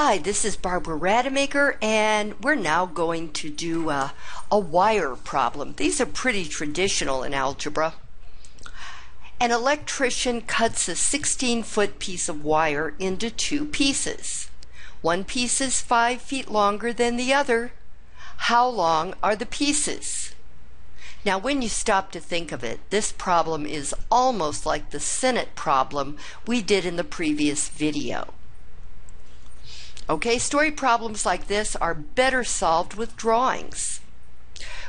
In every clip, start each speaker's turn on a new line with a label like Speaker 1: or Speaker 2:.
Speaker 1: Hi, this is Barbara Rademacher, and we're now going to do a, a wire problem. These are pretty traditional in algebra. An electrician cuts a 16 foot piece of wire into two pieces. One piece is 5 feet longer than the other. How long are the pieces? Now, when you stop to think of it, this problem is almost like the Senate problem we did in the previous video. Okay, story problems like this are better solved with drawings.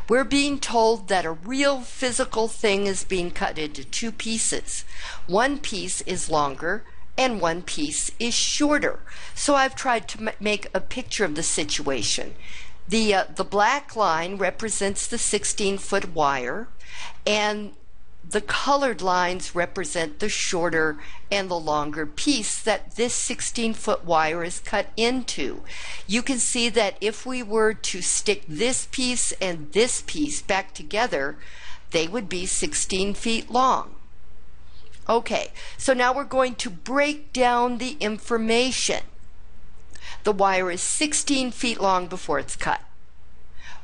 Speaker 1: We're being told that a real physical thing is being cut into two pieces. One piece is longer and one piece is shorter. So I've tried to make a picture of the situation. The, uh, the black line represents the 16 foot wire and the colored lines represent the shorter and the longer piece that this 16 foot wire is cut into. You can see that if we were to stick this piece and this piece back together, they would be 16 feet long. Okay, so now we're going to break down the information. The wire is 16 feet long before it's cut.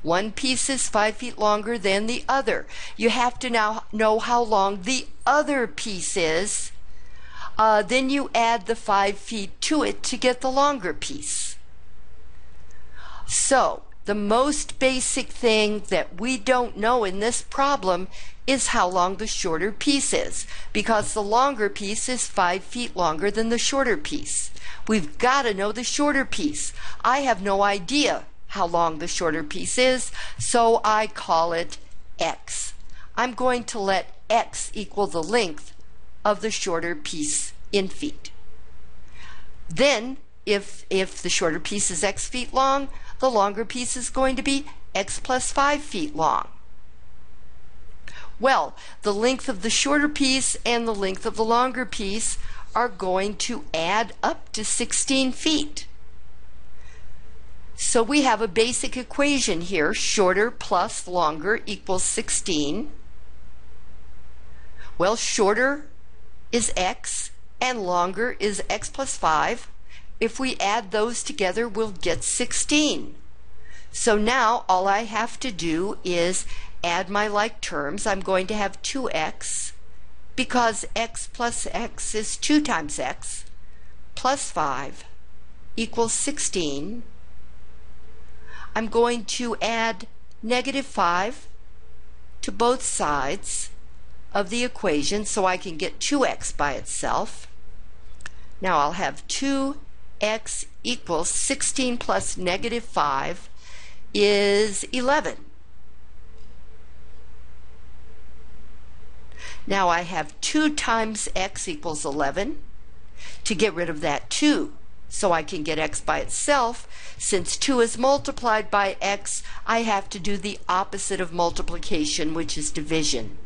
Speaker 1: One piece is five feet longer than the other. You have to now know how long the other piece is. Uh, then you add the five feet to it to get the longer piece. So, the most basic thing that we don't know in this problem is how long the shorter piece is, because the longer piece is five feet longer than the shorter piece. We've got to know the shorter piece. I have no idea how long the shorter piece is, so I call it x. I'm going to let x equal the length of the shorter piece in feet. Then, if, if the shorter piece is x feet long, the longer piece is going to be x plus 5 feet long. Well, the length of the shorter piece and the length of the longer piece are going to add up to 16 feet. So we have a basic equation here, shorter plus longer equals 16. Well, shorter is x and longer is x plus 5. If we add those together, we'll get 16. So now all I have to do is add my like terms. I'm going to have 2x because x plus x is 2 times x plus 5 equals 16 I'm going to add negative 5 to both sides of the equation so I can get 2x by itself. Now I'll have 2x equals 16 plus negative 5 is 11. Now I have 2 times x equals 11. To get rid of that 2, so I can get x by itself. Since 2 is multiplied by x, I have to do the opposite of multiplication, which is division.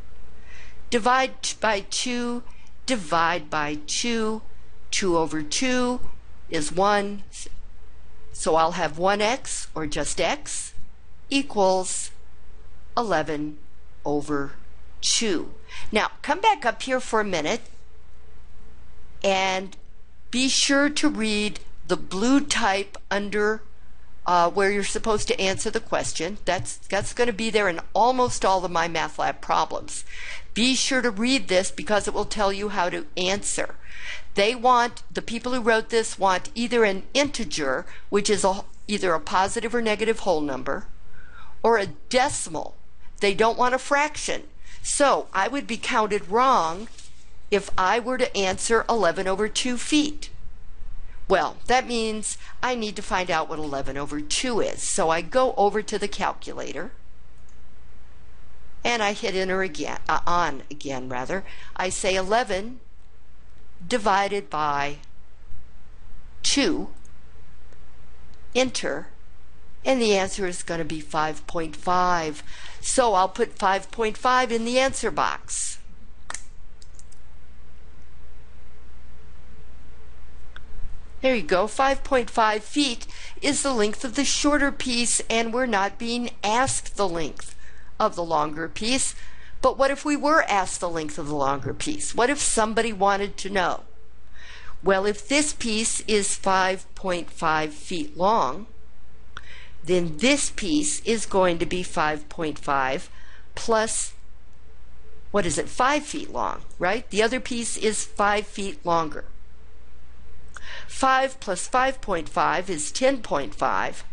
Speaker 1: Divide by 2, divide by 2. 2 over 2 is 1. So I'll have 1x, or just x, equals 11 over 2. Now, come back up here for a minute and be sure to read the blue type under uh, where you're supposed to answer the question. That's, that's going to be there in almost all of My Math Lab problems. Be sure to read this because it will tell you how to answer. They want, the people who wrote this want either an integer, which is a, either a positive or negative whole number, or a decimal. They don't want a fraction. So I would be counted wrong if I were to answer 11 over 2 feet? Well, that means I need to find out what 11 over 2 is. So I go over to the calculator and I hit enter again, uh, on again rather. I say 11 divided by 2, enter, and the answer is going to be 5.5. So I'll put 5.5 in the answer box. There you go, 5.5 feet is the length of the shorter piece, and we're not being asked the length of the longer piece. But what if we were asked the length of the longer piece? What if somebody wanted to know? Well, if this piece is 5.5 feet long, then this piece is going to be 5.5 plus, what is it, 5 feet long, right? The other piece is 5 feet longer. 5 plus 5.5 is 10.5.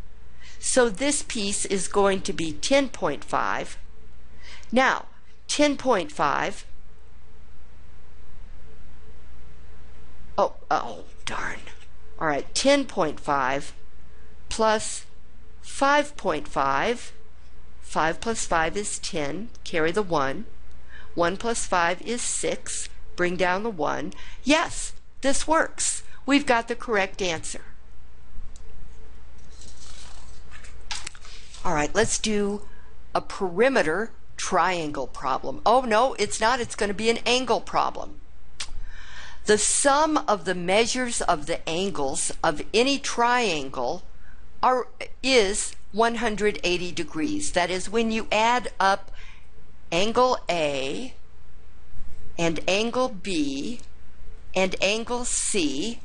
Speaker 1: So this piece is going to be 10.5. Now, 10.5. Oh, oh, darn. All right, 10.5 plus 5.5. 5 plus 5 is 10. Carry the 1. 1 plus 5 is 6. Bring down the 1. Yes, this works. We've got the correct answer. All right, let's do a perimeter triangle problem. Oh, no, it's not. It's going to be an angle problem. The sum of the measures of the angles of any triangle are, is 180 degrees. That is, when you add up angle A and angle B and angle C,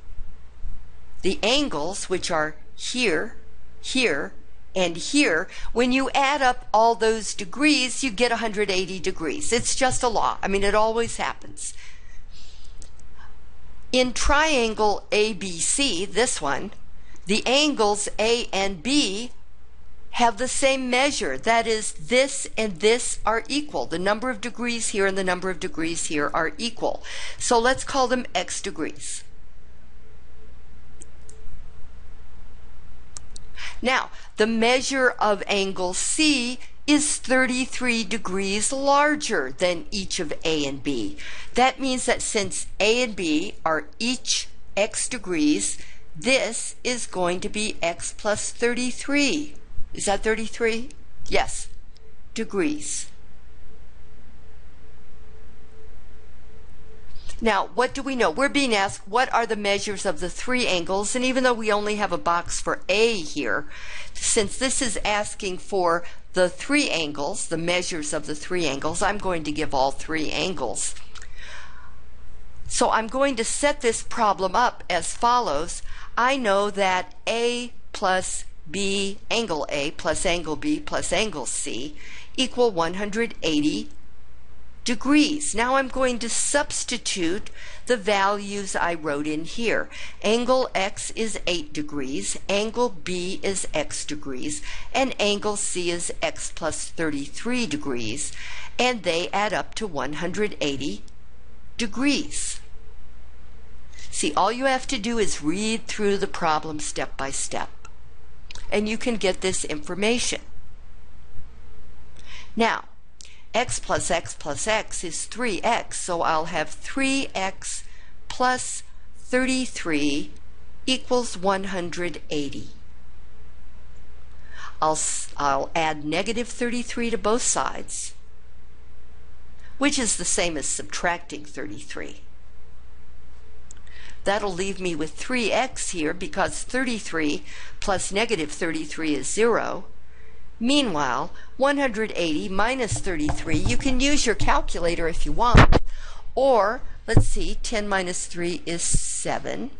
Speaker 1: the angles, which are here, here, and here, when you add up all those degrees, you get 180 degrees. It's just a law. I mean, it always happens. In triangle ABC, this one, the angles A and B have the same measure. That is, this and this are equal. The number of degrees here and the number of degrees here are equal. So let's call them x degrees. Now, the measure of angle C is 33 degrees larger than each of A and B. That means that since A and B are each x degrees, this is going to be x plus 33. Is that 33? Yes, degrees. Now, what do we know? We're being asked what are the measures of the three angles, and even though we only have a box for A here, since this is asking for the three angles, the measures of the three angles, I'm going to give all three angles. So I'm going to set this problem up as follows. I know that A plus B, angle A plus angle B plus angle C equal 180 degrees. Now I'm going to substitute the values I wrote in here. Angle X is 8 degrees, angle B is X degrees, and angle C is X plus 33 degrees, and they add up to 180 degrees. See, all you have to do is read through the problem step by step, and you can get this information. Now, x plus x plus x is 3x, so I'll have 3x plus 33 equals 180. I'll, I'll add negative 33 to both sides, which is the same as subtracting 33. That'll leave me with 3x here because 33 plus negative 33 is 0. Meanwhile, 180 minus 33, you can use your calculator if you want, or let's see, 10 minus 3 is 7,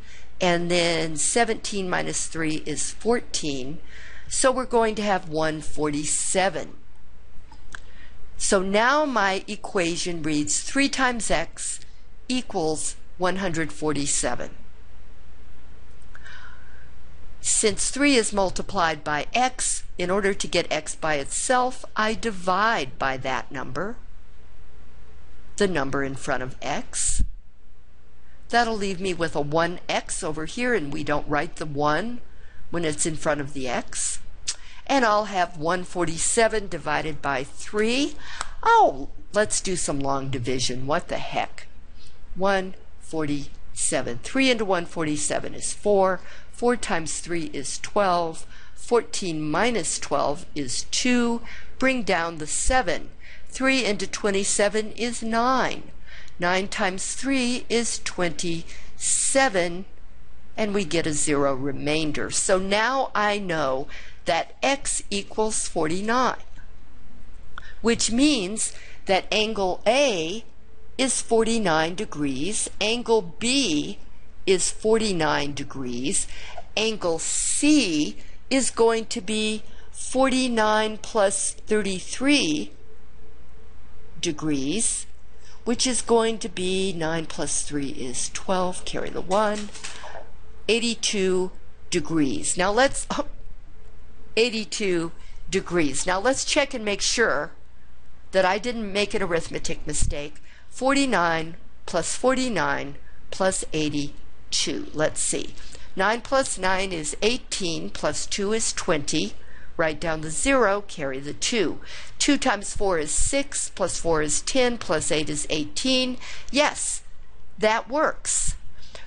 Speaker 1: and then 17 minus 3 is 14, so we're going to have 147. So now my equation reads 3 times x equals 147. Since 3 is multiplied by x, in order to get x by itself, I divide by that number, the number in front of x. That'll leave me with a 1x over here, and we don't write the 1 when it's in front of the x. And I'll have 147 divided by 3. Oh, let's do some long division. What the heck? 147. 3 into 147 is 4. 4 times 3 is 12. 14 minus 12 is 2. Bring down the 7. 3 into 27 is 9. 9 times 3 is 27. And we get a zero remainder. So now I know that x equals 49. Which means that angle A is 49 degrees, angle B is 49 degrees. Angle C is going to be 49 plus 33 degrees, which is going to be 9 plus 3 is 12, carry the 1, 82 degrees. Now let's, oh, 82 degrees. Now let's check and make sure that I didn't make an arithmetic mistake. 49 plus 49 plus 82. Let's see. 9 plus 9 is 18, plus 2 is 20. Write down the 0, carry the 2. 2 times 4 is 6, plus 4 is 10, plus 8 is 18. Yes, that works.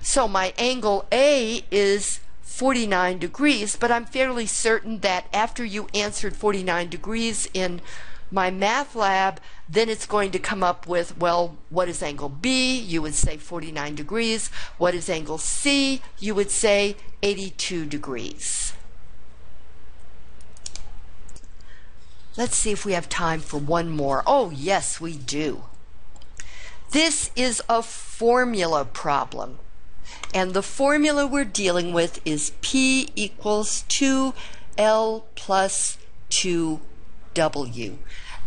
Speaker 1: So my angle A is 49 degrees, but I'm fairly certain that after you answered 49 degrees in my math lab, then it's going to come up with, well, what is angle B? You would say 49 degrees. What is angle C? You would say 82 degrees. Let's see if we have time for one more. Oh, yes, we do. This is a formula problem. And the formula we're dealing with is P equals 2L plus 2W.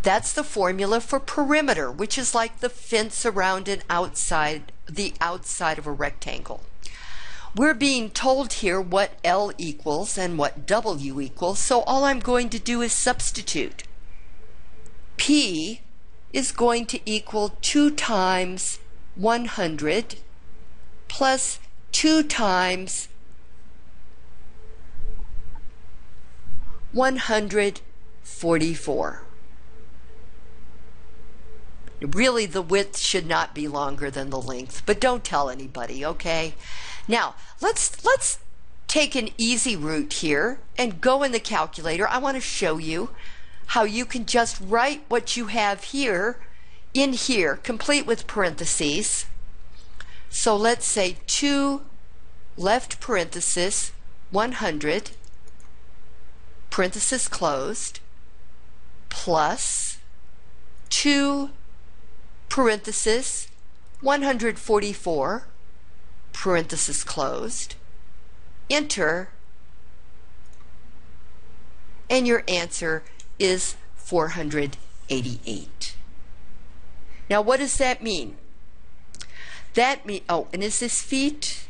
Speaker 1: That's the formula for perimeter, which is like the fence around an outside, the outside of a rectangle. We're being told here what L equals and what W equals, so all I'm going to do is substitute. P is going to equal 2 times 100 plus 2 times 144. Really, the width should not be longer than the length, but don't tell anybody, okay? Now, let's let's take an easy route here and go in the calculator. I want to show you how you can just write what you have here in here, complete with parentheses. So let's say 2 left parenthesis 100 parenthesis closed plus 2 parenthesis 144 parenthesis closed. Enter. And your answer is 488 now what does that mean? That mean oh and is this feet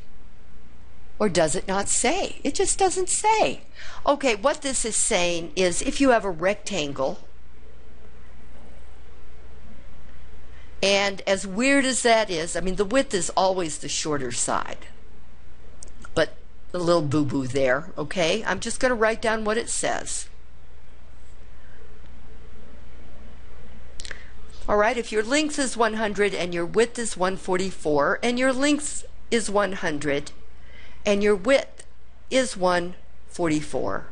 Speaker 1: or does it not say it just doesn't say okay what this is saying is if you have a rectangle And as weird as that is, I mean, the width is always the shorter side. But a little boo boo there, okay? I'm just going to write down what it says. All right, if your length is 100 and your width is 144, and your length is 100 and your width is 144,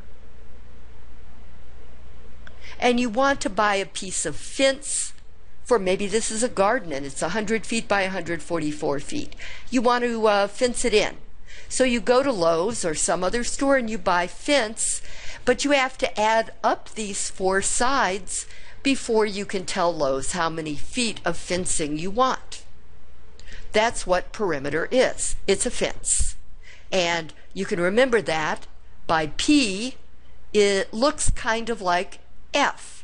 Speaker 1: and you want to buy a piece of fence for maybe this is a garden and it's 100 feet by 144 feet. You want to uh, fence it in. So you go to Lowe's or some other store and you buy fence, but you have to add up these four sides before you can tell Lowe's how many feet of fencing you want. That's what perimeter is. It's a fence. And you can remember that by P, it looks kind of like F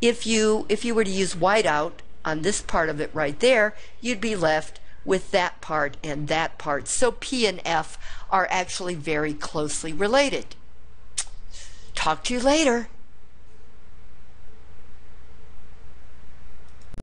Speaker 1: if you if you were to use whiteout on this part of it right there, you'd be left with that part and that part. So P and F are actually very closely related. Talk to you later.